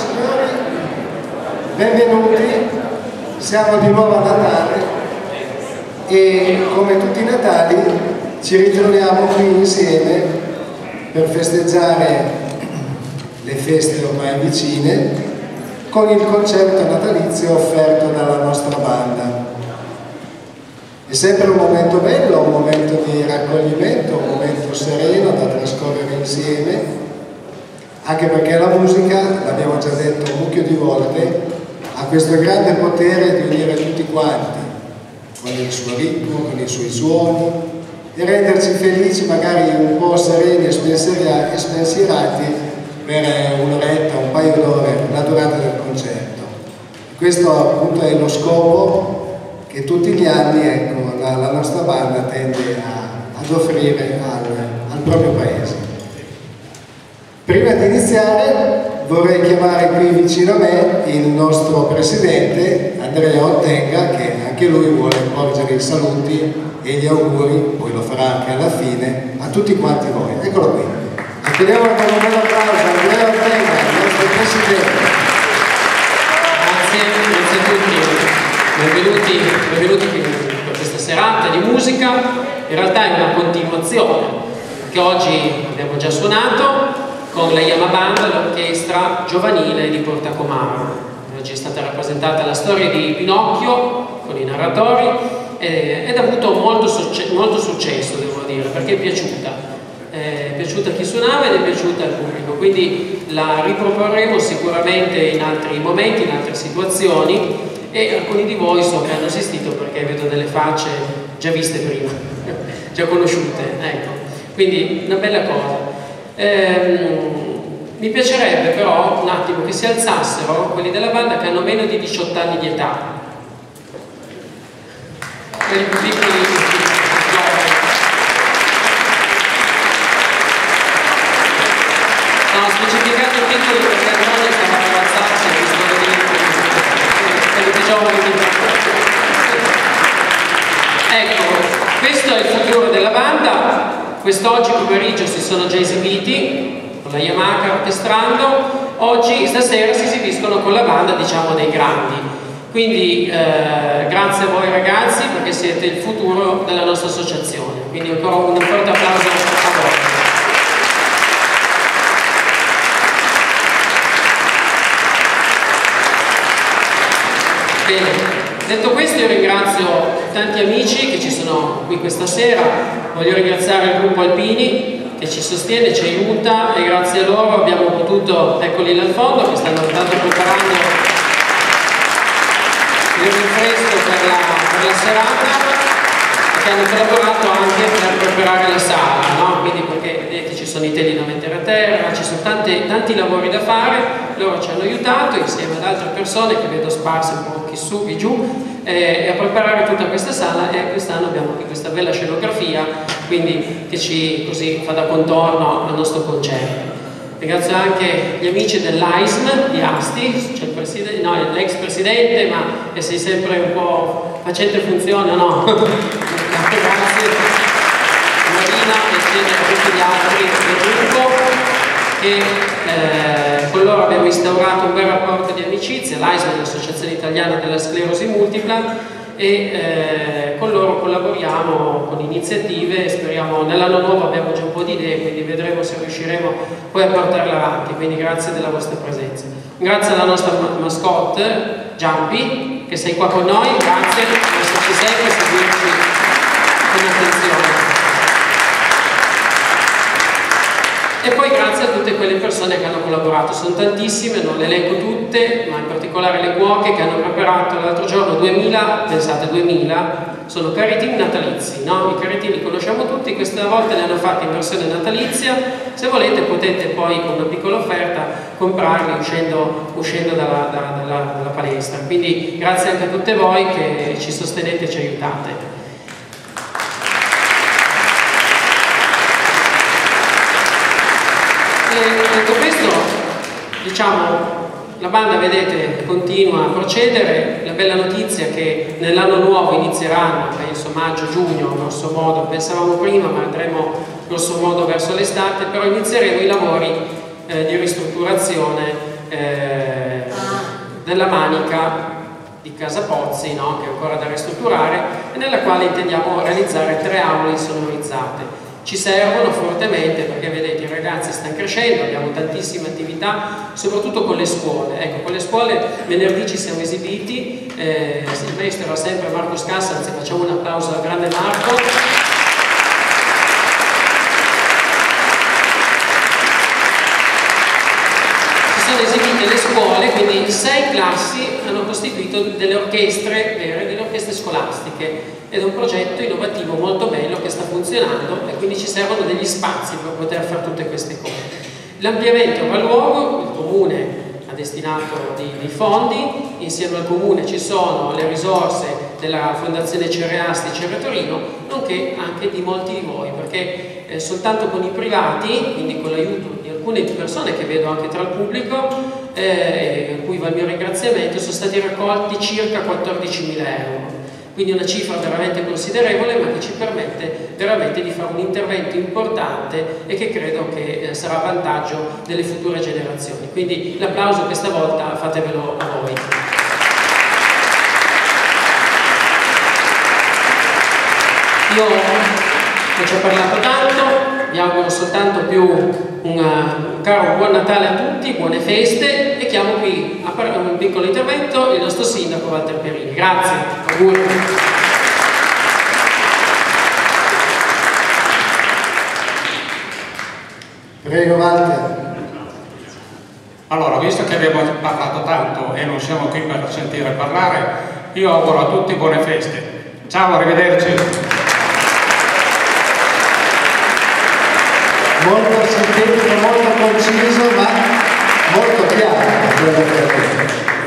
signori, benvenuti, siamo di nuovo a Natale e come tutti i Natali ci ritroviamo qui insieme per festeggiare le feste ormai vicine con il concerto natalizio offerto dalla nostra banda. È sempre un momento bello, un momento di raccoglimento, un momento sereno da trascorrere insieme anche perché la musica, l'abbiamo già detto un mucchio di volte, ha questo grande potere di unire tutti quanti, con il suo ritmo, con i suoi suoni, e renderci felici, magari un po' sereni e spensierati per un'oretta, un paio d'ore, la durata del concerto. Questo appunto è lo scopo che tutti gli anni ecco, la, la nostra banda tende a, ad offrire al, al proprio paese. Prima di iniziare vorrei chiamare qui vicino a me il nostro presidente Andrea Ottenga che anche lui vuole porgere i saluti e gli auguri, poi lo farà anche alla fine, a tutti quanti voi. Eccolo qui. Chiediamo con un bel applauso Andrea Ottenga, il nostro presidente. Grazie, grazie a tutti, benvenuti, benvenuti per questa serata di musica. In realtà è una continuazione che oggi abbiamo già suonato con la Yama Band, l'orchestra giovanile di Porta Comaro. Oggi è stata rappresentata la storia di Pinocchio con i narratori ed ha avuto molto, succe molto, successo, devo dire, perché è piaciuta. È piaciuta a chi suonava ed è piaciuta al pubblico, quindi la riproporremo sicuramente in altri momenti, in altre situazioni e alcuni di voi so che hanno assistito perché vedo delle facce già viste prima, già conosciute, ecco. Quindi una bella cosa. Ehm, mi piacerebbe però un attimo che si alzassero quelli della banda che hanno meno di 18 anni di età. Quelli più piccoli No, specificato piccoli perché non e stavano dire quelli più giovani Ecco, questo è il futuro della banda Quest'oggi pomeriggio si sono già esibiti con la Yamaha orchestrando, oggi, stasera si esibiscono con la banda diciamo dei grandi. Quindi eh, grazie a voi ragazzi perché siete il futuro della nostra associazione. Quindi ancora un forte applauso a voi. Bene. Detto questo io ringrazio tanti amici che ci sono qui questa sera, voglio ringraziare il gruppo Alpini che ci sostiene, ci aiuta e grazie a loro abbiamo potuto, eccoli là al fondo, che stanno tanto preparando il rinfresco per la, per la serata che hanno collaborato anche per preparare la sala, no? quindi perché vedete ci sono i teli da mettere a terra, ci sono tanti, tanti lavori da fare, loro ci hanno aiutato insieme ad altre persone che vedo sparse un po' qui su, qui giù, eh, a preparare tutta questa sala e quest'anno abbiamo anche questa bella scenografia, quindi che ci così fa da contorno al nostro concerto. Ringrazio anche gli amici dell'AISM di Asti, cioè no, l'ex presidente, ma sei sempre un po' facente funzione no? Grazie Marina e a tutti gli altri del gruppo e eh, con loro abbiamo instaurato un bel rapporto di amicizia, l'AISM è l'Associazione Italiana della Sclerosi Multipla e eh, con loro collaboriamo con iniziative, speriamo nell'anno nuovo abbiamo già un po' di idee, quindi vedremo se riusciremo poi a portarle avanti, quindi grazie della vostra presenza. Grazie alla nostra mascotte, Giampi, che sei qua con noi, grazie per esserci sempre e seguirci con attenzione. E poi grazie a tutte quelle persone che hanno collaborato, sono tantissime, non le leggo tutte, ma in particolare le cuoche che hanno preparato l'altro giorno 2000, pensate 2000, sono caritini natalizi, no? I caritini li conosciamo tutti, questa volta ne hanno fatti in versione natalizia, se volete potete poi con una piccola offerta comprarli uscendo, uscendo dalla, dalla, dalla, dalla palestra. Quindi grazie anche a tutte voi che ci sostenete e ci aiutate. detto questo, diciamo, la banda, vedete, continua a procedere. La bella notizia è che nell'anno nuovo inizieranno, penso maggio-giugno, grosso modo, pensavamo prima, ma andremo grosso modo verso l'estate, però inizieremo i lavori eh, di ristrutturazione eh, della manica di Casa Pozzi, no? che è ancora da ristrutturare, e nella quale intendiamo realizzare tre aule insonorizzate. Ci servono fortemente perché vedete i ragazzi stanno crescendo, abbiamo tantissime attività, soprattutto con le scuole. Ecco, con le scuole venerdì ci siamo esibiti, eh, il maestro era sempre Marco Scassa, anzi facciamo un applauso al grande Marco. sono esibite le scuole, quindi sei classi hanno costituito delle orchestre vere, delle orchestre scolastiche ed è un progetto innovativo molto bello che sta funzionando e quindi ci servono degli spazi per poter fare tutte queste cose. L'ampliamento avrà luogo, il comune ha destinato dei, fondi, insieme al comune ci sono le risorse della Fondazione Cereasti Cerretorino, nonché anche di molti di voi, perché eh, soltanto con i privati, quindi con l'aiuto di alcune persone che vedo anche tra il pubblico, eh, a cui va il mio ringraziamento, sono stati raccolti circa 14.000 euro. Quindi una cifra veramente considerevole ma che ci permette veramente di fare un intervento importante e che credo che eh, sarà a vantaggio delle future generazioni. Quindi l'applauso questa volta fatevelo a voi. Io ho parlato tanto, vi auguro soltanto più una, un caro buon Natale a tutti, buone feste e chiamo qui a fare un piccolo intervento il nostro sindaco Walter Perini. Grazie, auguri. Prego Walter. Allora, visto che abbiamo parlato tanto e non siamo qui per sentire parlare, io auguro a tutti buone feste. Ciao, arrivederci. molto sintetico, molto conciso, ma molto chiaro.